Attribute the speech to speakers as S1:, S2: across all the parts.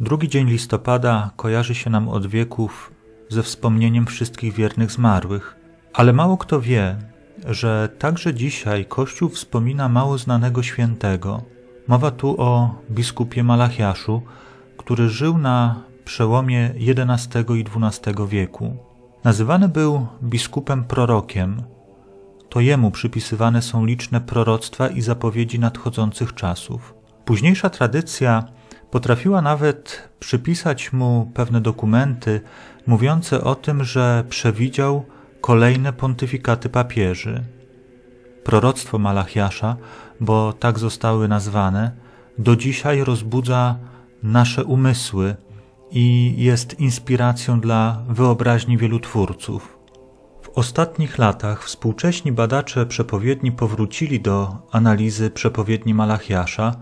S1: Drugi dzień listopada kojarzy się nam od wieków ze wspomnieniem wszystkich wiernych zmarłych, ale mało kto wie, że także dzisiaj Kościół wspomina mało znanego świętego. Mowa tu o biskupie Malachiaszu, który żył na przełomie XI i XII wieku. Nazywany był biskupem prorokiem. To jemu przypisywane są liczne proroctwa i zapowiedzi nadchodzących czasów. Późniejsza tradycja potrafiła nawet przypisać mu pewne dokumenty mówiące o tym, że przewidział kolejne pontyfikaty papieży. Proroctwo Malachiasza, bo tak zostały nazwane, do dzisiaj rozbudza nasze umysły i jest inspiracją dla wyobraźni wielu twórców. W ostatnich latach współcześni badacze przepowiedni powrócili do analizy przepowiedni Malachiasza,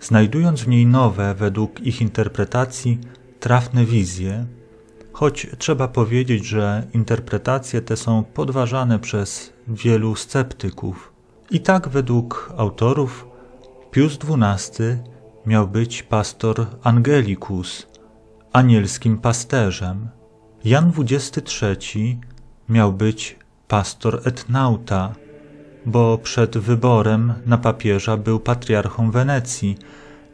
S1: znajdując w niej nowe, według ich interpretacji, trafne wizje, choć trzeba powiedzieć, że interpretacje te są podważane przez wielu sceptyków. I tak według autorów Pius XII miał być pastor Angelicus, anielskim pasterzem. Jan XXIII miał być pastor etnauta, bo przed wyborem na papieża był patriarchą Wenecji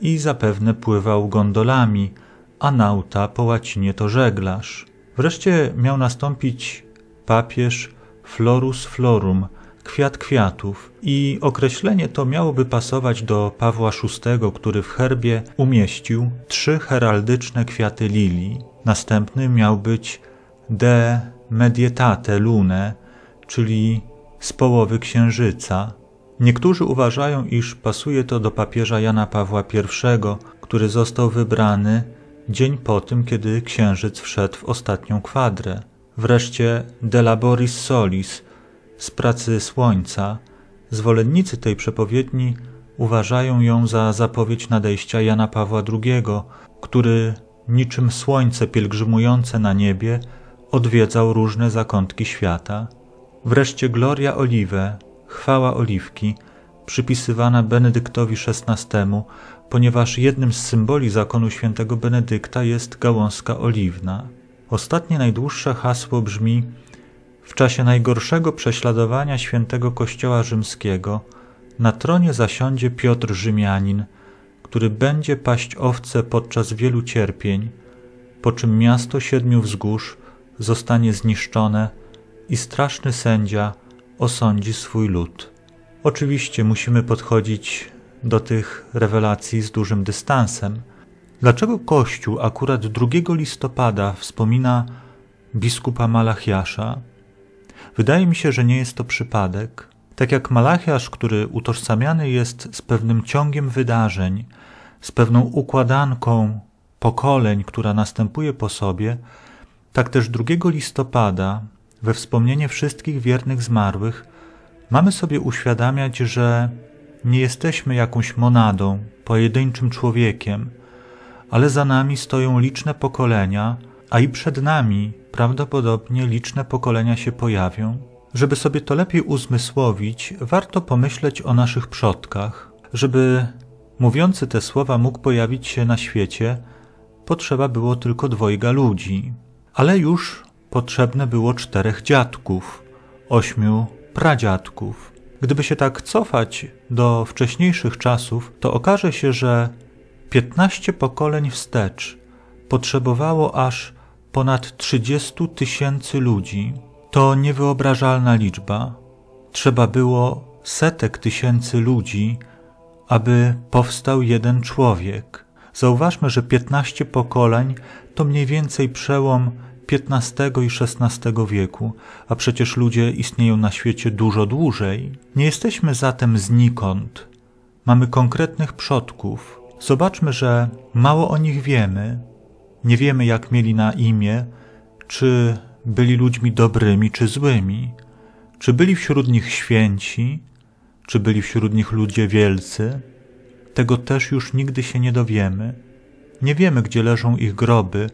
S1: i zapewne pływał gondolami, a nauta po łacinie to żeglarz. Wreszcie miał nastąpić papież Florus Florum, kwiat kwiatów, i określenie to miałoby pasować do Pawła VI, który w herbie umieścił trzy heraldyczne kwiaty lilii. Następny miał być de medietate lune, czyli z połowy księżyca. Niektórzy uważają, iż pasuje to do papieża Jana Pawła I, który został wybrany dzień po tym, kiedy księżyc wszedł w ostatnią kwadrę. Wreszcie de laboris solis, z pracy słońca, zwolennicy tej przepowiedni uważają ją za zapowiedź nadejścia Jana Pawła II, który niczym słońce pielgrzymujące na niebie odwiedzał różne zakątki świata. Wreszcie Gloria Olive, chwała oliwki, przypisywana Benedyktowi XVI, ponieważ jednym z symboli zakonu świętego Benedykta jest gałązka oliwna. Ostatnie najdłuższe hasło brzmi w czasie najgorszego prześladowania świętego Kościoła Rzymskiego na tronie zasiądzie Piotr Rzymianin, który będzie paść owce podczas wielu cierpień, po czym miasto siedmiu wzgórz zostanie zniszczone i straszny sędzia osądzi swój lud. Oczywiście musimy podchodzić do tych rewelacji z dużym dystansem. Dlaczego Kościół akurat 2 listopada wspomina biskupa Malachiasza? Wydaje mi się, że nie jest to przypadek. Tak jak Malachiasz, który utożsamiany jest z pewnym ciągiem wydarzeń, z pewną układanką pokoleń, która następuje po sobie, tak też 2 listopada, we wspomnienie wszystkich wiernych zmarłych, mamy sobie uświadamiać, że nie jesteśmy jakąś monadą, pojedynczym człowiekiem, ale za nami stoją liczne pokolenia, a i przed nami prawdopodobnie liczne pokolenia się pojawią. Żeby sobie to lepiej uzmysłowić, warto pomyśleć o naszych przodkach. Żeby mówiący te słowa mógł pojawić się na świecie, potrzeba było tylko dwojga ludzi, ale już potrzebne było czterech dziadków, ośmiu pradziadków. Gdyby się tak cofać do wcześniejszych czasów, to okaże się, że piętnaście pokoleń wstecz potrzebowało aż ponad 30 tysięcy ludzi. To niewyobrażalna liczba. Trzeba było setek tysięcy ludzi, aby powstał jeden człowiek. Zauważmy, że 15 pokoleń to mniej więcej przełom XV i XVI wieku, a przecież ludzie istnieją na świecie dużo dłużej. Nie jesteśmy zatem znikąd. Mamy konkretnych przodków. Zobaczmy, że mało o nich wiemy, nie wiemy, jak mieli na imię, czy byli ludźmi dobrymi czy złymi, czy byli wśród nich święci, czy byli wśród nich ludzie wielcy. Tego też już nigdy się nie dowiemy. Nie wiemy, gdzie leżą ich groby,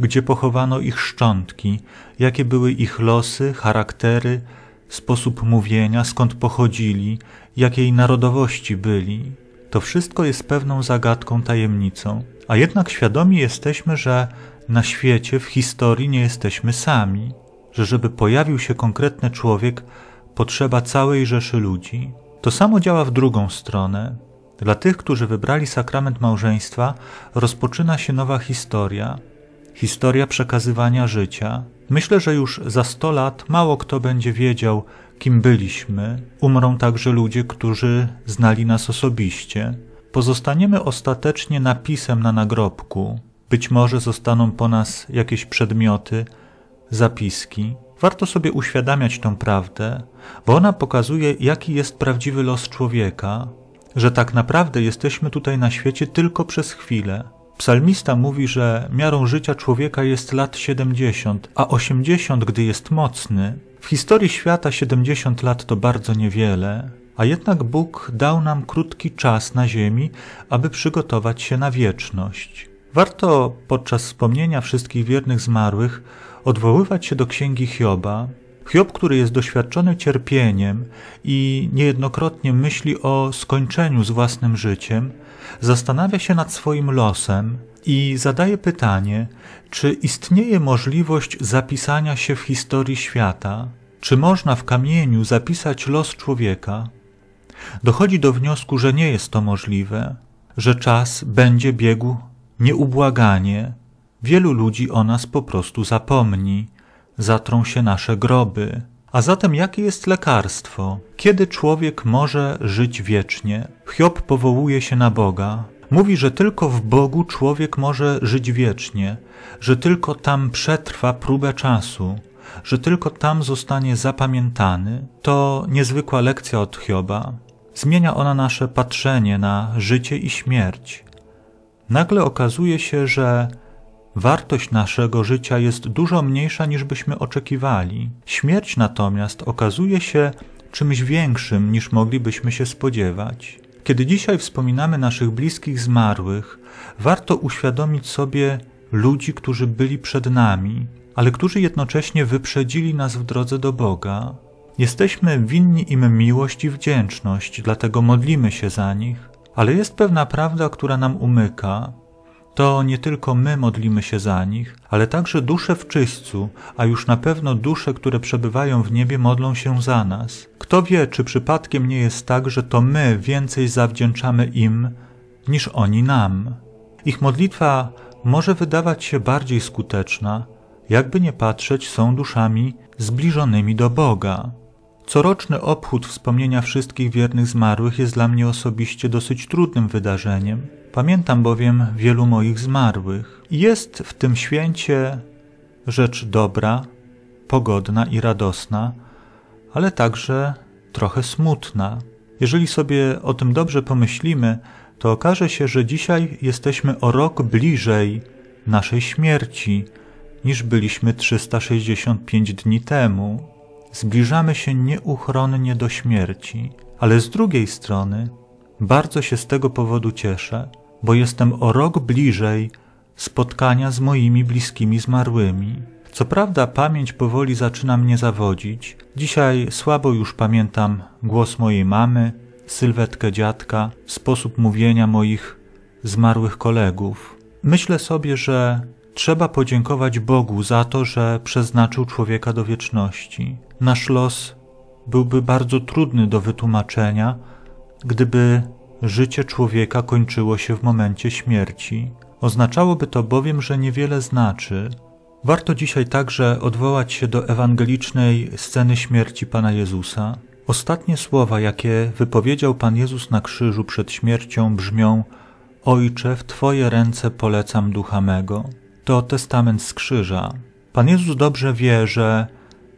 S1: gdzie pochowano ich szczątki, jakie były ich losy, charaktery, sposób mówienia, skąd pochodzili, jakiej narodowości byli. To wszystko jest pewną zagadką, tajemnicą A jednak świadomi jesteśmy, że na świecie, w historii nie jesteśmy sami, że żeby pojawił się konkretny człowiek, potrzeba całej rzeszy ludzi. To samo działa w drugą stronę. Dla tych, którzy wybrali sakrament małżeństwa, rozpoczyna się nowa historia historia przekazywania życia. Myślę, że już za sto lat mało kto będzie wiedział, kim byliśmy. Umrą także ludzie, którzy znali nas osobiście. Pozostaniemy ostatecznie napisem na nagrobku. Być może zostaną po nas jakieś przedmioty, zapiski. Warto sobie uświadamiać tę prawdę, bo ona pokazuje, jaki jest prawdziwy los człowieka, że tak naprawdę jesteśmy tutaj na świecie tylko przez chwilę. Psalmista mówi, że miarą życia człowieka jest lat 70, a 80, gdy jest mocny. W historii świata 70 lat to bardzo niewiele, a jednak Bóg dał nam krótki czas na ziemi, aby przygotować się na wieczność. Warto podczas wspomnienia wszystkich wiernych zmarłych odwoływać się do księgi Hioba. Hiob, który jest doświadczony cierpieniem i niejednokrotnie myśli o skończeniu z własnym życiem, zastanawia się nad swoim losem i zadaje pytanie, czy istnieje możliwość zapisania się w historii świata, czy można w kamieniu zapisać los człowieka. Dochodzi do wniosku, że nie jest to możliwe, że czas będzie biegł nieubłaganie. Wielu ludzi o nas po prostu zapomni, zatrą się nasze groby. A zatem jakie jest lekarstwo? Kiedy człowiek może żyć wiecznie? Hiob powołuje się na Boga. Mówi, że tylko w Bogu człowiek może żyć wiecznie, że tylko tam przetrwa próbę czasu, że tylko tam zostanie zapamiętany. To niezwykła lekcja od Hioba. Zmienia ona nasze patrzenie na życie i śmierć. Nagle okazuje się, że Wartość naszego życia jest dużo mniejsza niż byśmy oczekiwali. Śmierć natomiast okazuje się czymś większym niż moglibyśmy się spodziewać. Kiedy dzisiaj wspominamy naszych bliskich zmarłych, warto uświadomić sobie ludzi, którzy byli przed nami, ale którzy jednocześnie wyprzedzili nas w drodze do Boga. Jesteśmy winni im miłość i wdzięczność, dlatego modlimy się za nich, ale jest pewna prawda, która nam umyka, to nie tylko my modlimy się za nich, ale także dusze w czyśćcu, a już na pewno dusze, które przebywają w niebie, modlą się za nas. Kto wie, czy przypadkiem nie jest tak, że to my więcej zawdzięczamy im, niż oni nam. Ich modlitwa może wydawać się bardziej skuteczna, jakby nie patrzeć, są duszami zbliżonymi do Boga. Coroczny obchód wspomnienia wszystkich wiernych zmarłych jest dla mnie osobiście dosyć trudnym wydarzeniem. Pamiętam bowiem wielu moich zmarłych. Jest w tym święcie rzecz dobra, pogodna i radosna, ale także trochę smutna. Jeżeli sobie o tym dobrze pomyślimy, to okaże się, że dzisiaj jesteśmy o rok bliżej naszej śmierci niż byliśmy 365 dni temu. Zbliżamy się nieuchronnie do śmierci, ale z drugiej strony bardzo się z tego powodu cieszę, bo jestem o rok bliżej spotkania z moimi bliskimi zmarłymi. Co prawda, pamięć powoli zaczyna mnie zawodzić. Dzisiaj słabo już pamiętam głos mojej mamy, sylwetkę dziadka, sposób mówienia moich zmarłych kolegów. Myślę sobie, że trzeba podziękować Bogu za to, że przeznaczył człowieka do wieczności. Nasz los byłby bardzo trudny do wytłumaczenia, gdyby Życie człowieka kończyło się w momencie śmierci. Oznaczałoby to bowiem, że niewiele znaczy. Warto dzisiaj także odwołać się do ewangelicznej sceny śmierci Pana Jezusa. Ostatnie słowa, jakie wypowiedział Pan Jezus na krzyżu przed śmiercią, brzmią: Ojcze, w Twoje ręce polecam ducha mego. To testament z krzyża. Pan Jezus dobrze wie, że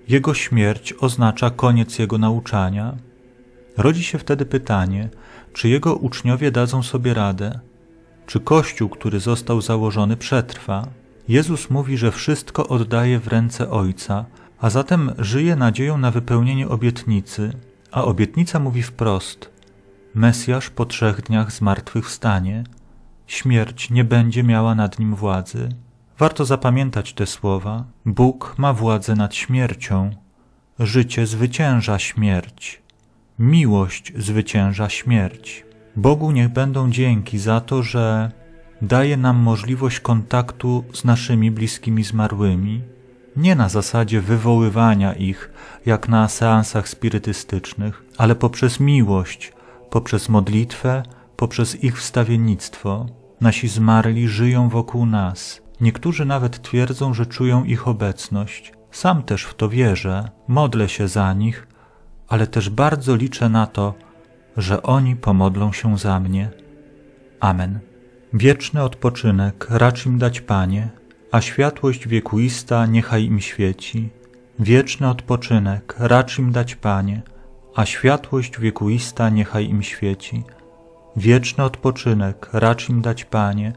S1: Jego śmierć oznacza koniec Jego nauczania. Rodzi się wtedy pytanie, czy jego uczniowie dadzą sobie radę? Czy Kościół, który został założony, przetrwa? Jezus mówi, że wszystko oddaje w ręce Ojca, a zatem żyje nadzieją na wypełnienie obietnicy, a obietnica mówi wprost: Mesjasz po trzech dniach zmartwychwstanie, śmierć nie będzie miała nad nim władzy. Warto zapamiętać te słowa. Bóg ma władzę nad śmiercią. Życie zwycięża śmierć. Miłość zwycięża śmierć. Bogu niech będą dzięki za to, że daje nam możliwość kontaktu z naszymi bliskimi zmarłymi, nie na zasadzie wywoływania ich, jak na seansach spirytystycznych, ale poprzez miłość, poprzez modlitwę, poprzez ich wstawiennictwo. Nasi zmarli żyją wokół nas. Niektórzy nawet twierdzą, że czują ich obecność. Sam też w to wierzę, modlę się za nich, ale też bardzo liczę na to, że oni pomodlą się za mnie. Amen. Wieczny odpoczynek racz im dać Panie, a światłość wiekuista niechaj im świeci. Wieczny odpoczynek racz im dać Panie, a światłość wiekuista niechaj im świeci. Wieczny odpoczynek racz im dać Panie,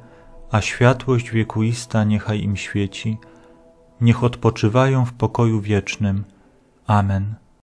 S1: a światłość wiekuista niechaj im świeci. Niech odpoczywają w pokoju wiecznym. Amen.